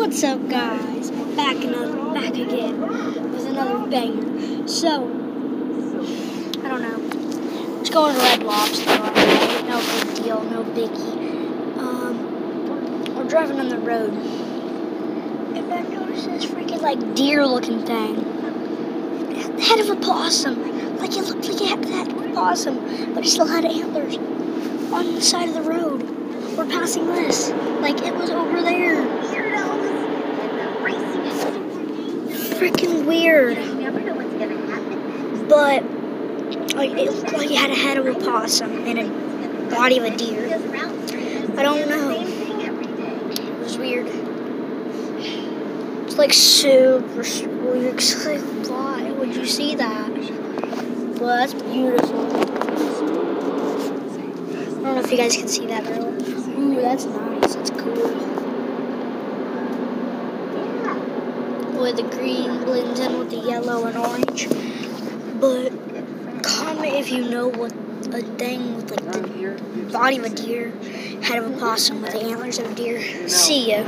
What's up, guys? Back another, back again with another banger. So, I don't know. Let's go to Red Lobster. No big deal, no biggie. Um, we're driving on the road, and I noticed this freaking like deer-looking thing. The head of a possum. Like it looked like it had that possum, but it still had antlers on the side of the road. We're passing this. Like it was over there. Freaking weird. But like it looked like it had a head of a possum and a body of a deer. I don't know. It was weird. It's like super super weird. It's like, why would you see that? Well, that's beautiful. I don't know if you guys can see that, ooh, that's nice. That's cool. Where the green blends in with the yellow and orange. But comment if you know what a thing with like the body of a deer, head of a possum with the antlers of a deer. See ya.